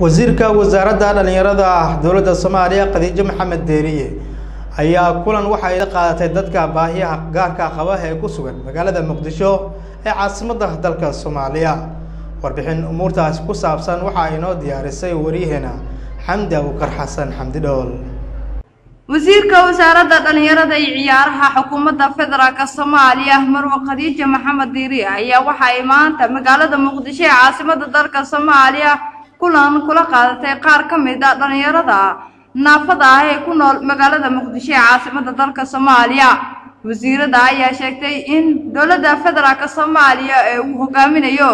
wasiirka wasaaradda dhallinyarada dowladda soomaaliya khadiijo maxamed deeriye ayaa kulan waxay la qaadatay dadka baahiyaha gaarka qaba ee ku sugan magaalada muqdisho ee caasimadda dalka soomaaliya. Warbixin umuurtaasi ku saabsan waxaa inoo diyaarisay waryaheena xamdi abukar xasan xamdi dhool wasiirka wasaaradda dhallinyarada iyo ciyaaraha xukuumadda federaalk soomaaliya marwe khadiijo maxamed diiri ayaa waxa ay maanta magaalada muqdisho ee caasimadda dalka soomaaliya kulan kula qaadatay qaar ka mid a dhallinyarada. Naafada ah ee ku nool magaalada muqdisho ee caasimadda dalka soomaaliya. Wasiiradda ayaa sheegtay in dowladda federaalk soomaaliya ee uu hogaaminayo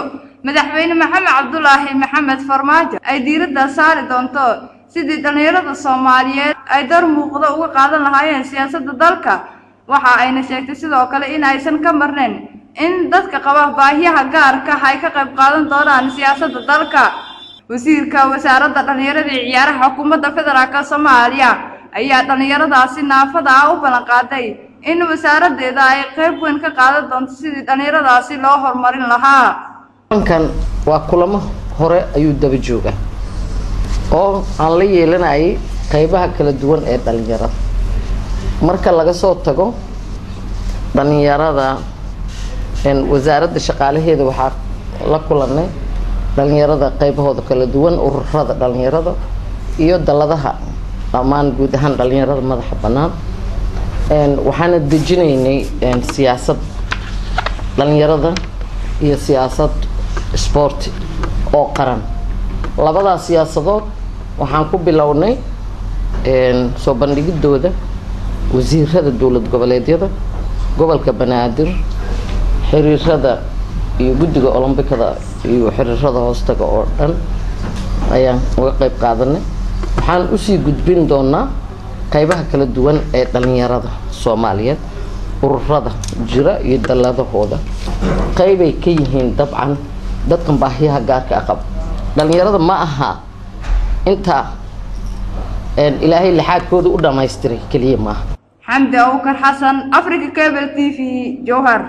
madaxweyne maxamed cabdulaahi maxamed farmaajo. Ay diiradda saari doonto sidii dhallinyarada soomaaliyeed ay dar muuqda uga qaadan lahaayeen siyaasadda dalka. Waxa ayna sheegtay sidoo kale in aysan ka marnayn in dadka qaba baahiyaha gaarka ay ka qayb qaadan doonaan siyaasadda dalka wasiirka wasaaradda dhallinyarada iyo ciyaaraha xukuumadda federaalk soomaaliya ayaa dhallinyaradaasi naafada ah u ballan qaaday in wasaaraddeeda ay qayb weyn ka qaadan doonto sidii dhallinyaradaasi loo horumarin lahaa. Kulankan waa kulamo hore ayuu daba joogaa oo aan la yeelanayay qeybaha kala duwan ee dhalinyarada marka laga soo tago dhalinyarada wasaaradda shaqaalaheeda waxaa la kulanay dhalinyarada qeybahooda kala duwan ururada dhalinyarada iyo daladaha dhammaan guud ahaan dhalinyarada madaxa bannaan. Waxaana dejinaynay siyaasad dhalinyarada iyo siyaasad sport oo qaran. Labadaas siyaasadood waxaan ku bilownay soo bandhigidooda wasiirada dowlad goboleedyada gobolka banaadir xiriirada iyo guddiga olombikada iyo xiriirada hoostaga oo dhan ayaan uga qeyb qaadanay. Waxaan u sii gudbin doonaa qeybaha kala duwan ee dhalinyarada soomaaliyeed ururada jira iyo dalladahooda qeybay ka yihiin dabcan dadkan baahiyaha gaarka a qaba dhalinyarada ma aha intaa ilaahay lixaadkooda u dhamaystiray keliya maaha. Xamdi abukar xasan africa cable t v jowhar